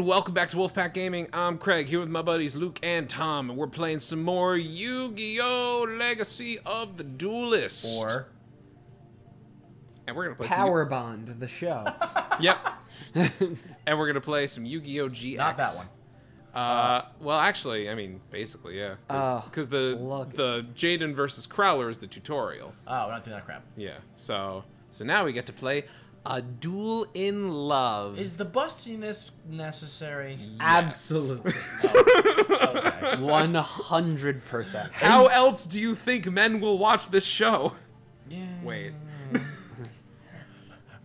And welcome back to Wolfepack Gaming. I'm Craig here with my buddies Luke and Tom, and we're playing some more Yu-Gi-Oh! Legacy of the Duelist. Or and we're gonna play Power Bond, the show. Some, yep. and we're gonna play some Yu-Gi-Oh! GX. not that one. Uh, well, actually, I mean, basically, yeah. Oh, Because the look. the Jaden versus Crowler is the tutorial. Oh, we're not doing that crap. Yeah. So so now we get to play a duel in love. Is the bustiness necessary? Absolutely. One hundred percent. How else do you think men will watch this show? yeah. Wait.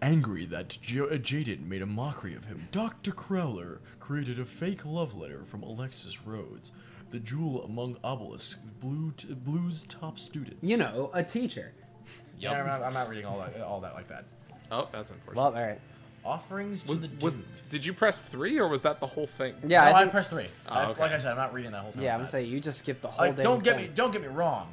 Angry that J- uh, Jaden made a mockery of him, Dr. Crowler created a fake love letter from Alexis Rhodes, the jewel among Obelisk's blue t- Blue's top students. You know, a teacher. Yeah, I'm not, I'm not reading all that, all that like that. Oh, that's unfortunate. Well, all right. Offerings to was, the was dude. did you press three or was that the whole thing? Yeah, no, I I, pressed three. Oh, I- okay. Like I said, I'm not reading that whole thing. yeah, I'm gonna that. say you just skip the whole Like, don't get thing. me, don't get me wrong.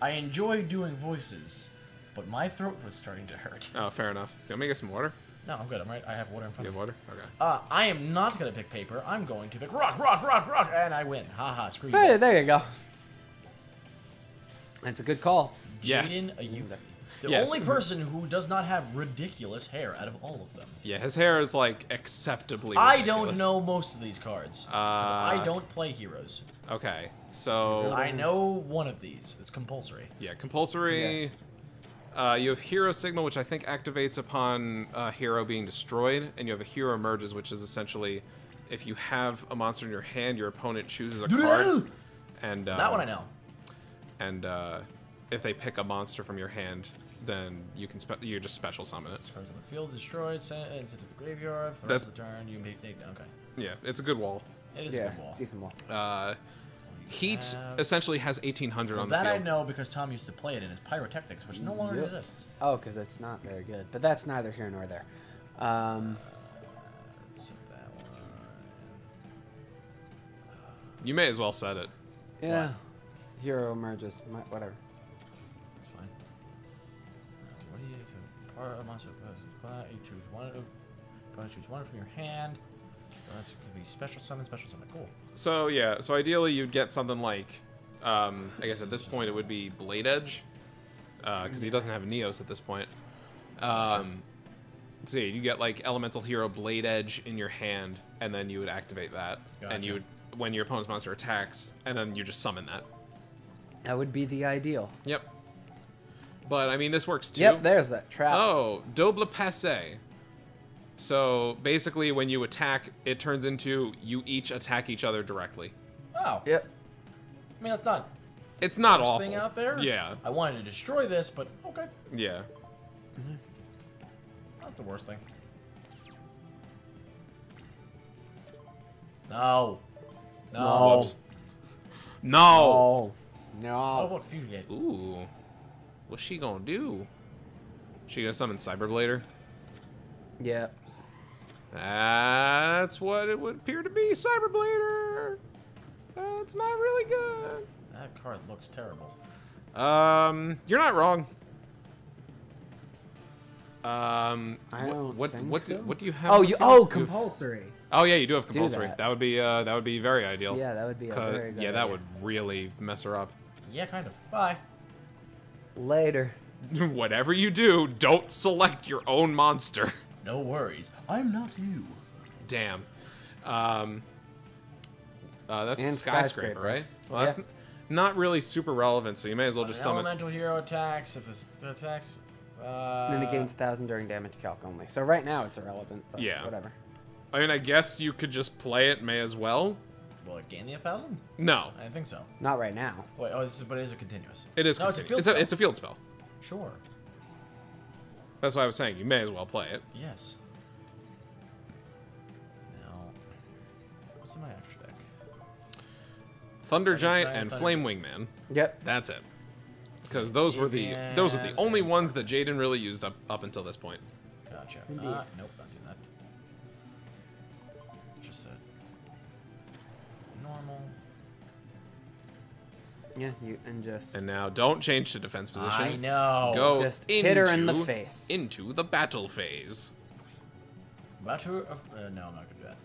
I enjoy doing voices, but my throat was starting to hurt. Oh, fair enough. You want me to get some water? No, I'm good. I'm right. I have water in You front have of me. water? Okay. Uh, I am not gonna pick paper. I'm going to pick rock, rock, rock, rock, and I win. Ha ha. Screw you. Hey, both. there you go. That's a good call. Yes. Jaden Ayuki. The Yes. only person who does not have ridiculous hair out of all of them. Yeah, his hair is like acceptably. I don't know most of these cards. Uh, I don't play heroes. Okay, so I know one of these. It's compulsory. yeah, compulsory. Uh, you have hero signal, which I think activates upon a hero being destroyed, and you have a hero emerges, which is essentially if you have a monster in your hand, your opponent chooses a card, and um, that one I know. And uh, if they pick a monster from your hand, then you can spe- you just special summon it. Cards on the field destroyed. Send it into the graveyard. For the That's- rest of the turn, you make take. Okay. Yeah, it's a good wall. It is a good wall. decent wall. Uh, Heat have- essentially has 1800 Well, on the that field. I know because Tom used to play it in his pyrotechnics, which no longer Yep. exists. Oh, because it's not very good. But that's neither here nor there. Um, So that one. You may as well set it. yeah. Hero emerges. mi- Whatever. Part of monster class. You choose one. Of, you want to choose one from your hand. Unless it could be special summon, special summon. Cool. So yeah, so ideally you'd get something like, um, I guess at this point it would be Blade Edge, because he doesn't have Neos at this point. Um, so yeah, you get like Elemental Hero Blade Edge in your hand, and then you would activate that, and you would when your opponent's monster attacks, and then you just summon that. That would be the ideal. Yep. But I mean, this works too. Yep, there's that trap. Oh, double passe. So basically, when you attack, it turns into you each attack each other directly. Oh. Yep. I mean, that's not It's not worst awful. thing out there. Yeah, I wanted to destroy this, but okay. yeah. Mm-hmm. Not the worst thing. No. No. Whoops. No. Oh. Oh, No. look, Fusion Gate. Ooh. What's she gonna do? She gonna summon Cyberblader? Yep. That's what it would appear to be, Cyberblader. That's not really good. That card looks terrible. Um, you're not wrong. Um, I don't what think what, so. do, what do you have? Oh, you. Oh, compulsory. Oh yeah, you do have compulsory. that. that. would be uh that would be very ideal. Yeah, that would be a 'Cause- very good yeah, that would really mess her up. Yeah, kind of. Bye. Later. Whatever you do, don't select your own monster. No worries. I'm not you. Damn. Um. Uh, that's And skyscraper, skyscraper. right? Well, Yeah. that's not really super relevant, so you may as well An just summon. elemental hero attacks. If it's it attacks. Uh, then it gains 1,000 during damage calc only. So right now it's irrelevant, but Yeah. whatever. I mean, I guess you could just play it. May as well. Will it gain the 1,000? No, I think so. Not right now. Wait, oh, this is, but it is a continuous. it is. No, it's a field it's, a, spell. it's a field spell. Sure. That's why I was saying you may as well play it. Yes. Now, what's in my extra deck? Thunder Giant Giant, and Thunder- Flame Wingman. Yep. That's it. Because those were the those were the only ones that Jaden really used up up until this point. Gotcha. Indeed. Uh, nope, normal. Yeah, you and just And now don't change to defense position. I know. Go Just into, hit her in the face. into the battle phase. Battle of. Uh, no, I'm not gonna do that.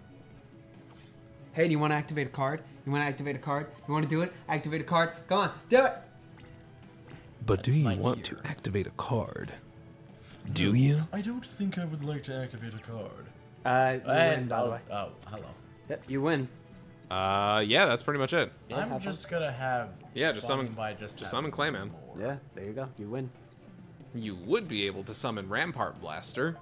Hey, do you want to activate a card? You want to activate a card? You want to do it? Activate a card. Come on, do it. But do you my want to activate a card? Do you? I don't think I would like to activate a card. Uh, you win, And, by the oh, way. oh, hello. Yep, you win. Uh, yeah, that's pretty much it. Yeah, I'm have fun. just gonna have. Yeah, just summon- by just, just summon Clayman. more. Yeah, there you go. You win. You would be able to summon Rampart Blaster,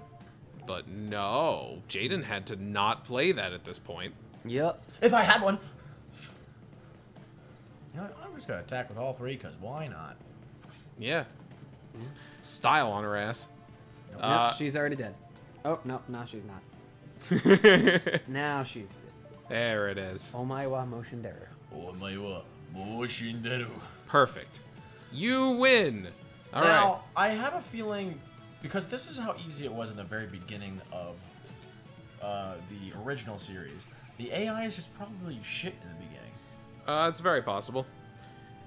but no, Jaden had to not play that at this point. Yep. If I had one. You know? I'm just gonna attack with all three, cause why not? Yeah. Style on her ass. Nope, Uh, she's already dead. Oh, no, now she's not. Now she's there it is. Oh my wa motion dare. Oh my wa, Moshinderu. Perfect. You win. All right. now, I have a feeling because this is how easy it was in the very beginning of uh, the original series. The AI is just probably shit in the beginning. Uh, it's very possible.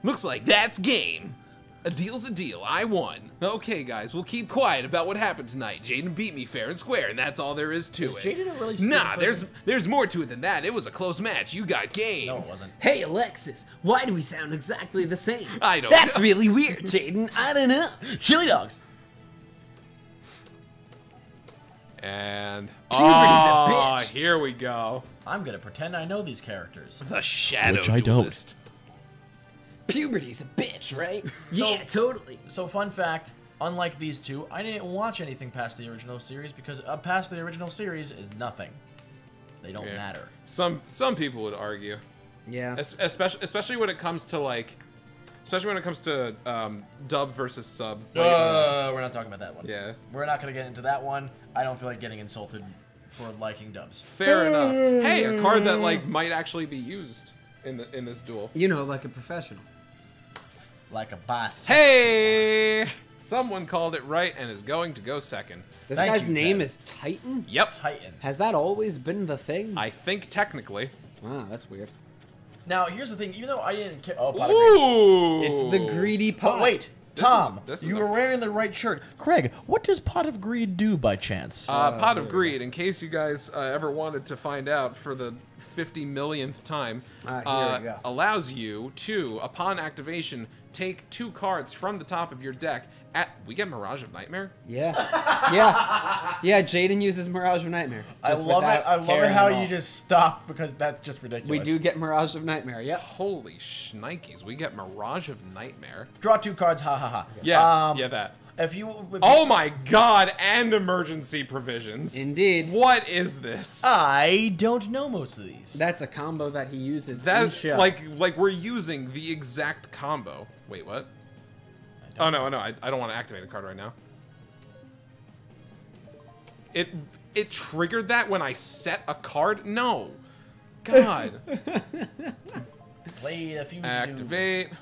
Looks like that's game. A deal's a deal. I won. Okay, guys, we'll keep quiet about what happened tonight. Jaden beat me fair and square, and that's all there is to Is it. Jaden a really stupid Nah, there's person? there's more to it than that. It was a close match. You got game. No, it wasn't. Hey Alexis, why do we sound exactly the same? I don't That's know. really weird, Jaden. I don't know. Chili dogs. And Puberty's a oh, bitch. here we go. I'm gonna pretend I know these characters. The shadow Which I don't. Duelist. Puberty's a bitch, right? So- yeah, totally. So, fun fact: unlike these two, I didn't watch anything past the original series because uh, past the original series is nothing. They don't Yeah. matter. Some some people would argue, Yeah. Es- especially especially when it comes to like, especially when it comes to um, dub versus sub. Like, Uh, we're not talking about that one. yeah, We're not gonna get into that one. I don't feel like getting insulted for liking dubs. fair enough. Hey, a card that like might actually be used in the in this duel. You know, like a professional. Like a boss. Hey, someone called it right and is going to go second. This Thank guy's you, name Ted. is Titan? Yep, Titan. Has that always been the thing? I think technically. Wow, that's weird. Now, here's the thing. Even though I didn't care. Oh, pot of greed. Ooh, It's the greedy pot. But wait, This is- Tom, this is you were wearing the right shirt. Craig, what does Pot of Greed do by chance? Uh, Pot of Greed, in case you guys uh, ever wanted to find out for the 50 millionth time, Alright, here uh, we go. allows you to, upon activation, take two cards from the top of your deck. At we get Mirage of Nightmare. Yeah. yeah. Yeah, Jaden uses Mirage of Nightmare. I love it. I love it how you just stop because that's just ridiculous. We do get Mirage of Nightmare, yep. Holy shnikes, we get Mirage of Nightmare. draw two cards. Ha ha ha. Yeah, Um, yeah, that. If you. If Oh my god, and emergency provisions. Indeed. What is this? I don't know most of these. That's a combo that he uses in That's like like we're using the exact combo. Wait, what? Oh no, no, I, I don't want to activate a card right now. It it triggered that when I set a card? No. God. Play the fuse. activate. dudes.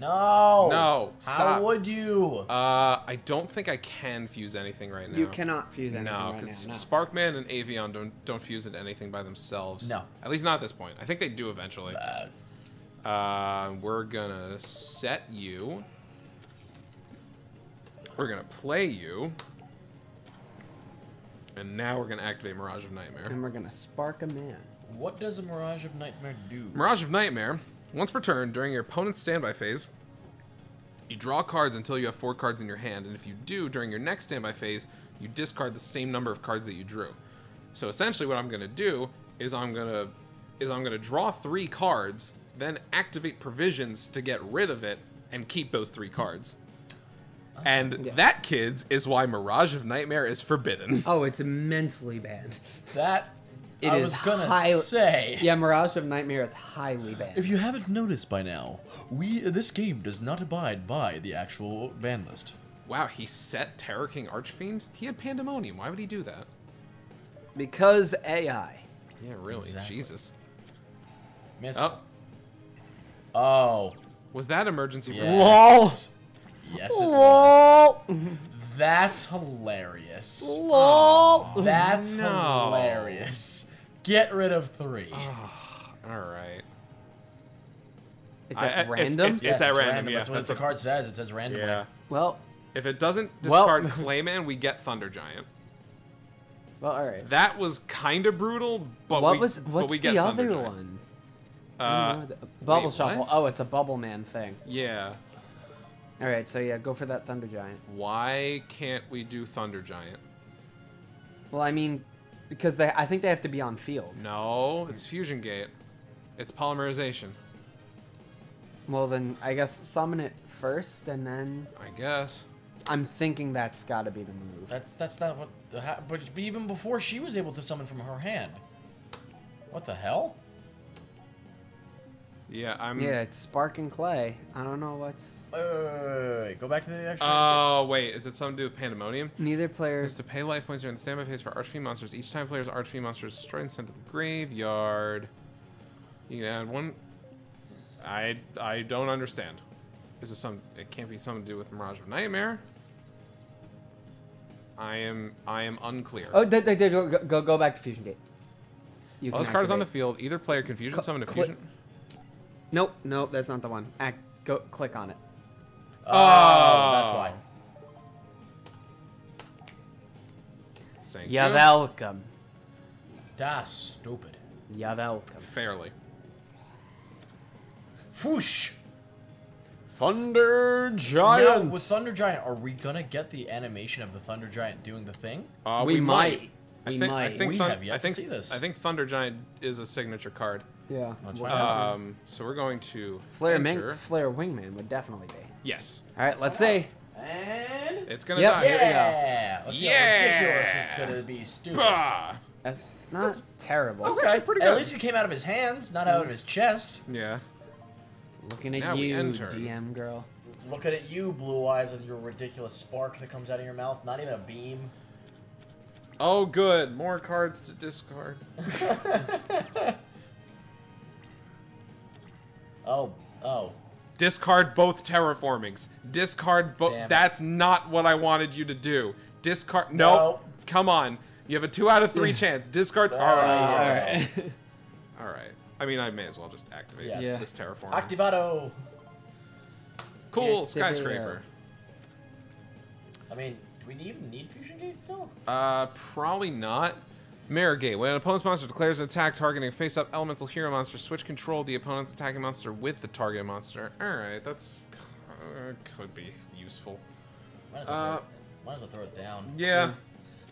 No. No, How would you? Uh I don't think I can fuse anything right now. You cannot fuse anything No, right because now. No. Sparkman and Avion don't don't fuse into anything by themselves. No. At least not at this point. I think they do eventually. Uh, we're gonna set you. We're gonna play you. And now we're gonna activate Mirage of Nightmare. And we're gonna spark a man. What does a Mirage of Nightmare do? Mirage of Nightmare. Once per turn, during your opponent's standby phase, you draw cards until you have four cards in your hand, and if you do during your next standby phase, you discard the same number of cards that you drew. So essentially, what I'm gonna do is I'm gonna is I'm gonna draw three cards, then activate provisions to get rid of it and keep those three cards. And Yeah. that, kids, is why Mirage of Nightmare is forbidden. Oh, it's immensely banned. That. It I is was gonna high- say. Yeah, Mirage of Nightmare is highly banned. If you haven't noticed by now, we this game does not abide by the actual ban list. Wow, he set Terror King Archfiend? He had Pandemonium. Why would he do that? because AI. Yeah, really. Exactly. Jesus. Miss. Oh, Oh. was that emergency? Yes. LOL. Yes, it was. That's hilarious. LOL. That's oh, no. hilarious. Get rid of three. All right. It's at I- it's- random. it's- Yes, at random, yeah, That's what that's the what- card says. It says randomly. Yeah. well, If it doesn't Well- discard Clayman, we get Thunder Giant. Well, all right. That was kind of brutal, but what we, was but what's we get the other Giant. one? Uh, I don't know the- Bubble wait, Shuffle. what? Oh, it's a Bubble Man thing. yeah. All right, so yeah, go for that Thunder Giant. Why can't we do Thunder Giant? Well, I mean, because they, I think they have to be on field. No, it's Fusion Gate. It's polymerization. Well, then I guess summon it first, and then I guess. I'm thinking that's got to be the move. That's that's not what. The, ha- but even before she was able to summon from her hand. What the hell? Yeah, I'm. yeah, it's Spark and Clay. I don't know what's. Wait, wait, wait, wait, wait. Go back to the actual. Oh wait, is it something to do with Pandemonium? Neither player Is to pay life points during the standby phase for Archfiend monsters. Each time player's Archfiend monster is destroyed and sent to the graveyard. You can add one. I I don't understand. Is this some? It can't be something to do with Mirage of Nightmare. I am I am unclear. Oh, d- d- d- go, go go back to Fusion Gate. You While can this card is on the field, either player can fusion Cl- summon a click- fusion. Nope, nope, that's not the one. Act, go click on it. oh, that's why. Thank You're you. welcome. That's stupid. You're welcome. Fairly. Whoosh. Thunder Now, Giant. with Thunder Giant, are we gonna get the animation of the Thunder Giant doing the thing? Uh, we, might. I We think, might. I think, We Thun- have yet I to see this. I think Thunder Giant is a signature card. Yeah. Let's Well, find out. Um, so we're going to Flare, enter. Flare Wingman would definitely be. Yes, All right, let's see. And it's gonna Yep. die. Here we go. yeah, let's see how Yeah. ridiculous it's gonna be. Stupid. Bah! That's not terrible. That's Okay, actually pretty good. At least it came out of his hands, not out of his chest. Yeah. Looking at Now you. DM girl. Looking at you, Blue Eyes, with your ridiculous spark that comes out of your mouth. Not even a beam. Oh, good. More cards to discard. Oh, oh. Discard both terraformings. Discard both. That's not what I wanted you to do. Discard. Nope. No. Come on. You have a two out of three chance. Discard. All All right. right. All All right. right. All right. I mean, I may as well just activate Yes. Yeah. this terraform. Activado. cool Activate skyscraper. I mean, do we even need Fusion Gate still? Uh, probably not. Mirror Gate. When an opponent's monster declares an attack targeting a face-up elemental hero monster, switch control the opponent's attacking monster with the target monster. All right, that's uh, could be useful. Might as, well Uh, throw it, might as well throw it down. Yeah.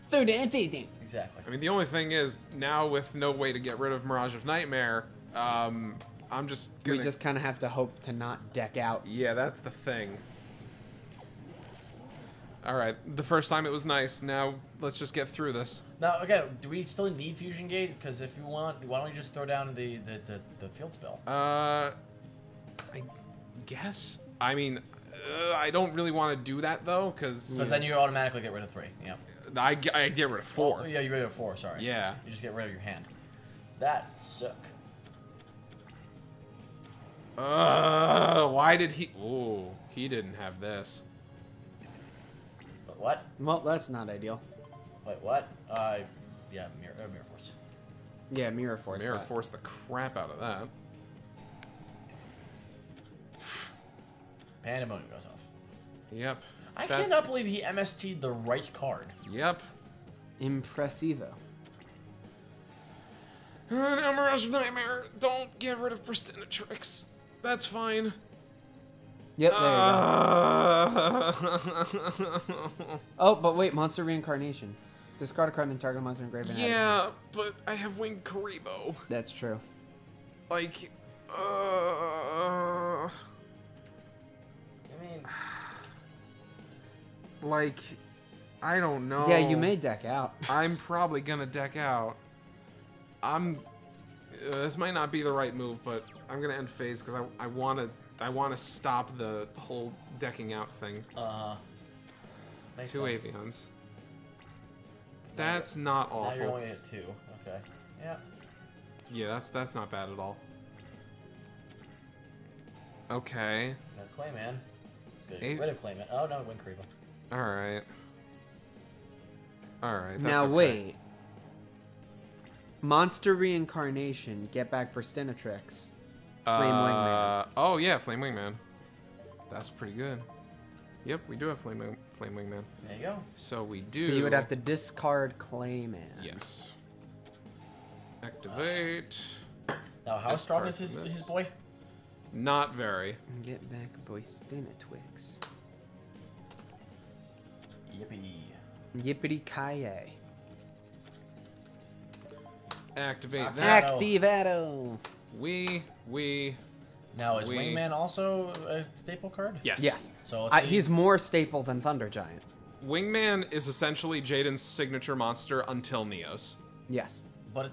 Third and fifteen. Exactly. I mean, the only thing is now with no way to get rid of Mirage of Nightmare, um, I'm just gonna. We just kind of have to hope to not deck out. Yeah, that's the thing. All right, the first time it was nice. Now let's just get through this. Now, okay, do we still need Fusion Gate? Because if you want, why don't we just throw down the, the, the, the field spell? Uh, I guess. I mean, uh, I don't really want to do that though, because So then you automatically get rid of three. Yeah. I, I get rid of four. Oh, yeah, you get rid of four. Sorry. Yeah. You just get rid of your hand. That suck. Uh, why did he? Ooh, he didn't have this. But what? Well, that's not ideal. Wait, what? Uh, yeah, mirror, uh, mirror force. Yeah, mirror force. Mirror that. forced the crap out of that. Pandemonium goes off. Yep. I That's- cannot believe he MST'd the right card. Yep. Impressivo. Now Mirage of Nightmare. Don't get rid of Burstinatrix. That's fine. Yep, there you go. Oh, but wait, monster reincarnation. Discard a card and target a monster in grave yeah, but I have Winged Kuriboh. That's true. Like, uh, I mean, like, I don't know. Yeah, you may deck out. I'm probably gonna deck out. I'm. Uh, this might not be the right move, but I'm gonna end phase because I I want to I want to stop the whole decking out thing. uh, Two sense. avians. That's not awful. Now you're awful. only at two. Okay. Yeah. Yeah, that's that's not bad at all. Okay. Got Clayman. Good. Eight. Get rid of Clayman. Oh no, Wing Creeper. All right. All right. That's now okay. wait. Monster reincarnation. Get back Burstinatrix. Flame Wingman. Uh, oh yeah, Flame Wingman. That's pretty good. Yep, we do have Flame, Wing- Flame Wingman. There you go. So we do. So you would have to discard Clayman. Yes. Activate. Now, how strong is his, his boy? Not very. Get back boy Twix. Yippee. Yippity kaye. Activate Okay. that. Activado. We, we, Now, is We- Wingman also a staple card? yes. Yes. So let's Uh, see. he's more staple than Thunder Giant. Wingman is essentially Jaden's signature monster until Neos. Yes. But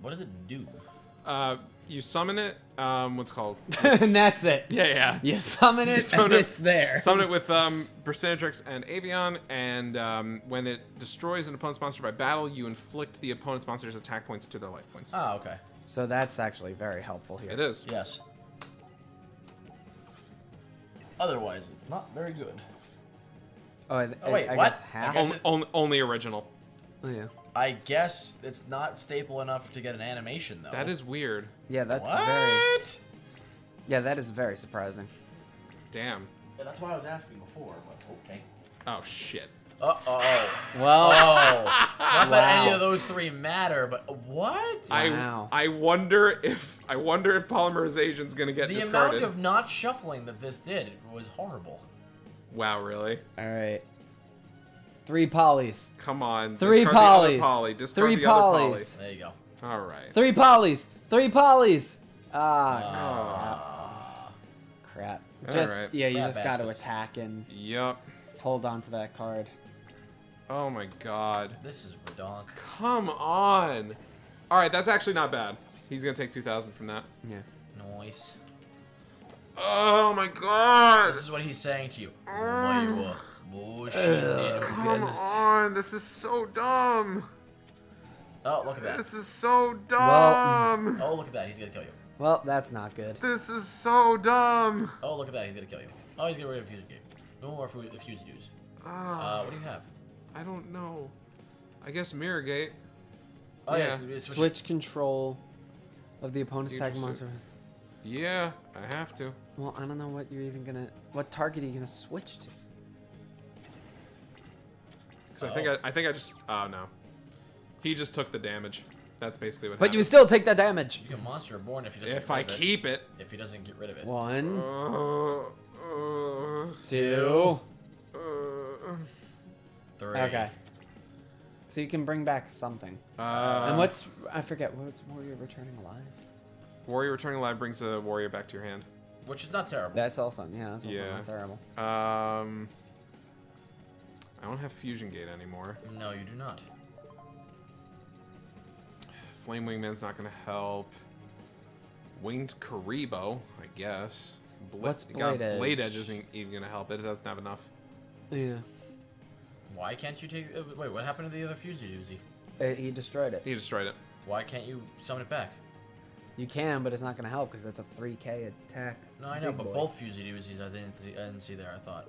what does it do? Uh, you summon it. Um, what's called? and that's it. yeah, yeah. You summon it summon and it- it's there. Summon it with um, Burstinatrix and Avion, and um, when it destroys an opponent's monster by battle, you inflict the opponent's monster's attack points to their life points. Oh, okay. So that's actually very helpful here. It is. Yes. Otherwise, it's not very good. Oh, I, Oh, wait, I, I what? guess half. I guess On- it- on- only original. Oh, yeah. I guess it's not staple enough to get an animation, though. That is weird. Yeah, that's what? very. Yeah, that is very surprising. Damn. Yeah, that's why I was asking before, but okay. Oh shit. Uh oh. Well, Oh. not that any of those three matter, but what? Wow. I I wonder if I wonder if polymerization's gonna get the discarded. amount of not shuffling that this did was horrible. Wow, really? all right. Three polys. Come on. Three discard the other polys. poly. Discard Three the other polys. There you go. All right. Three polys. Three polys. Ah, Ah. crap. Just right. yeah, you Crap just got to attack and Yup. hold on to that card. Oh my god. This is redonk. Come on. All right, that's actually not bad. He's gonna take 2,000 from that. Yeah. Noise. Oh my god. This is what he's saying to you. Why you uh, bullshit. Come on. This is so dumb. Oh, look at that. This is so dumb. Oh, look at that. He's gonna kill you. Well, that's not good. This is so dumb. Oh, look at that. He's gonna kill you. Oh, he's getting rid of Fuse Game. No more Fuse Fuse Dues. Ah, Uh, what do you have? I don't know. I guess Mirror Gate. Oh, yeah. Yeah. it's- it's Switch control of the opponent's attack Interesting. monster. Yeah, I have to. Well, I don't know what you're even gonna. What target are you gonna switch to? Because I think I, I think I just. Oh no. He just took the damage. That's basically what But you happened. still take that damage. You can monster born if he doesn't. If get I rid of it. keep it. If he doesn't get rid of it. One, Uh, uh, two. uh, Three. Okay. So you can bring back something. uh, and what's I forget what's Warrior returning alive? Warrior Returning Alive brings a warrior back to your hand. Which is not terrible. That's also yeah, that's also Yeah. not terrible. Um, I don't have Fusion Gate anymore. No, you do not. Flame Wingman's not gonna help. Winged Kuriboh, I guess. Bla- What's God, Blade Blade Edge? Edge isn't even gonna help it. It doesn't have enough. Yeah. Why can't you take? Uh, wait, what happened to the other Fuse Doozy? Uh, he destroyed it. He destroyed it. Why can't you summon it back? You can, but it's not gonna help because that's a 3k attack. No, I know, but boy. both Fuse Doozies I didn't, see, I didn't see there. I thought.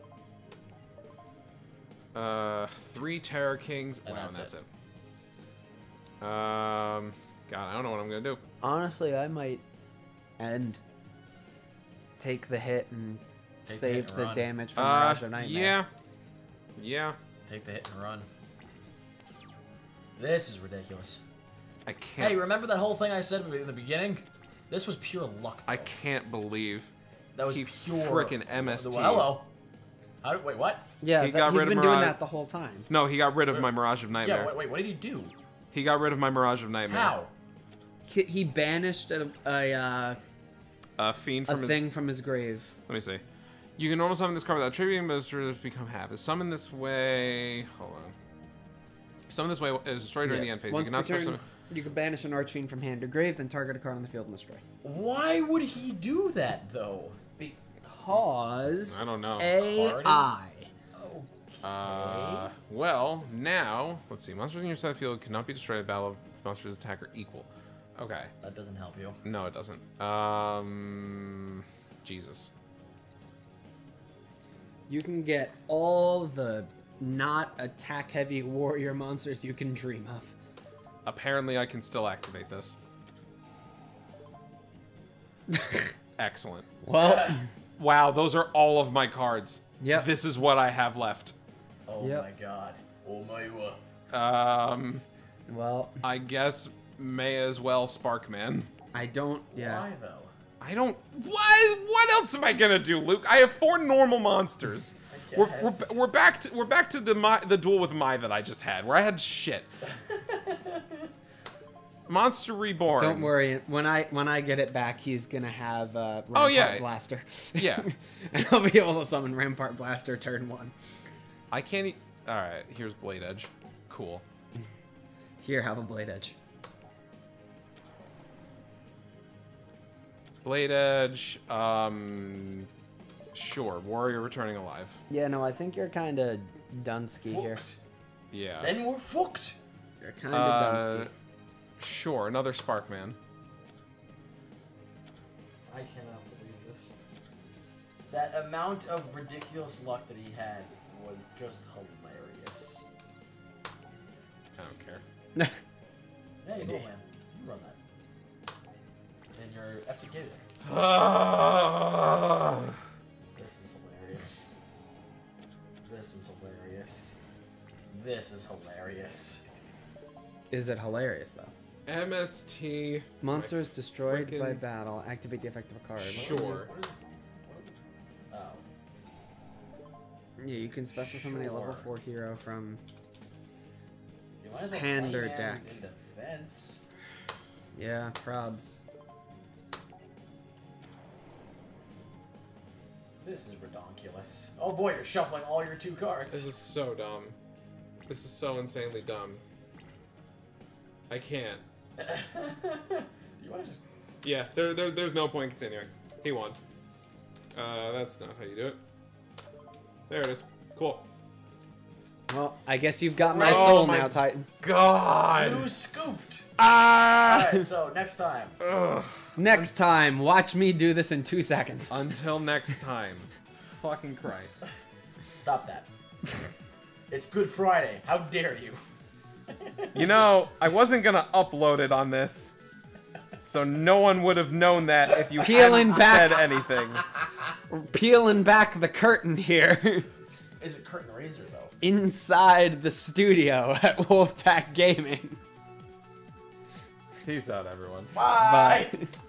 Uh, three Terror Kings. And wow, that's and that's it. it. Um, God, I don't know what I'm gonna do. Honestly, I might end. Take the hit and Take the save hit and the damage from Uh, Mirage Nightmare. yeah, yeah. Take the hit and run. This is ridiculous. I can't. Hey, remember that whole thing I said in the beginning? This was pure luck. I can't believe. That was he pure. frickin' MST. Well, hello. How, wait, what? Yeah, He that, got he's rid of been doing that the whole time. No, he got rid of my Mirage of Nightmare. Yeah. Wait, wait. What did he do? He got rid of my Mirage of Nightmare. How? He, he banished a a, uh, A fiend a from his. thing from his grave. Let me see. You can normal summon this card without tributing, but it's become half. Is summon this way. Hold on. Summon this way is destroyed during Yeah. the end phase. Once you cannot per special turn, summon. you can banish an archfiend from hand or grave, then target a card on the field and destroy. Why would he do that though? Because I don't know. AI. Oh. Uh, well, now let's see. Monsters in your side field cannot be destroyed at battle if monsters attack are equal. Okay. That doesn't help you. No, it doesn't. Um, Jesus. You can get all the not attack heavy warrior monsters you can dream of. Apparently, I can still activate this. Excellent. Well, Wow, those are all of my cards. Yep. This is what I have left. Oh Yep. my god. Oh my god. Um, Well, I guess may as well Sparkman. I don't. Yeah. Why though? I don't. What? What else am I gonna do, Luke? I have four normal monsters. We're, we're, we're back to we're back to the my, the duel with Mai that I just had, where I had shit. Monster Reborn. Don't worry. When I when I get it back, he's gonna have uh, Rampart Oh, yeah. Blaster. Yeah. and I'll be able to summon Rampart Blaster turn one. I can't. E All right, here's Blade Edge. Cool. Here, have a Blade Edge. Blade Edge. Um, sure. Warrior returning alive. Yeah, no, I think you're kind of Dunsky here. Yeah. Then we're fucked. You're kind of Uh, Dunsky. sure. Another Sparkman. I cannot believe this. That amount of ridiculous luck that he had was just hilarious. I don't care. Hey, Bullman, you run that. And you're FTK there. This is hilarious. This is hilarious. This is hilarious. Is it hilarious though? MST. Monsters destroyed by battle. Activate the effect of a card. Sure. Oh. Yeah, you can special summon a level four hero from. You might as well Hand or deck? Yeah, probs. This is redonkulous. Oh boy, you're shuffling all your two cards. This is so dumb. This is so insanely dumb. I can't. you want to just Yeah, there, there, there's no point continuing. He won. Uh, that's not how you do it. There it is. Cool. Well, I guess you've got my Oh soul my- now, Titan. God! Who scooped? Ah! Alright, so next time. Ugh. Next time, watch me do this in two seconds. Until next time. Fucking Christ. Stop that. it's Good Friday. How dare you? You know, I wasn't gonna upload it on this, so no one would have known that if you Peeling hadn't back. said anything. Peeling back the curtain here. Is it Curtain Razor though? Inside the studio at Wolfepack Gaming. Peace out, everyone. Bye. Bye.